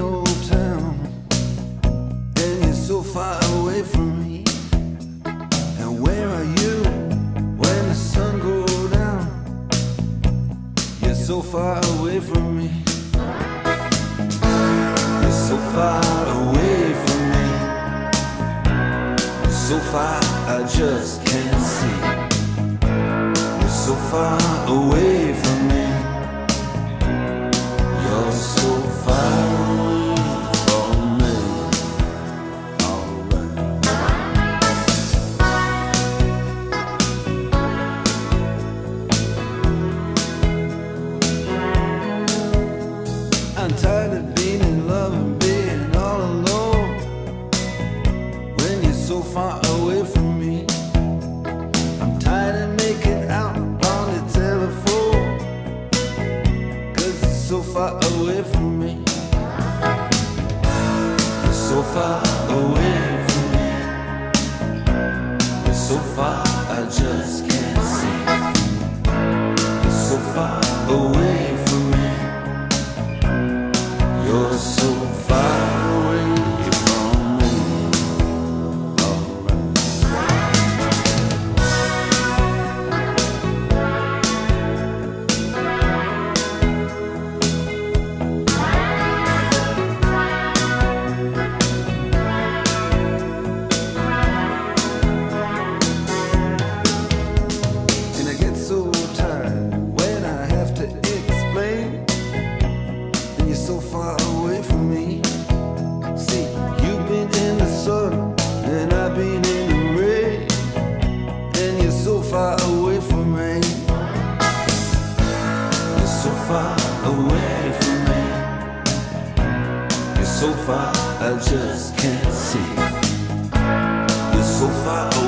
old town. And you're so far away from me. And where are you when the sun goes down? You're so far away from me. You're so far away from me. So far I just can't see. You're so far away from far away from me. I'm tired of making out on the telephone cause you're so far away from me. You're so far away from me. You're so far I just can't see. You're so far away from me. You're so far, I just can't see. You're so far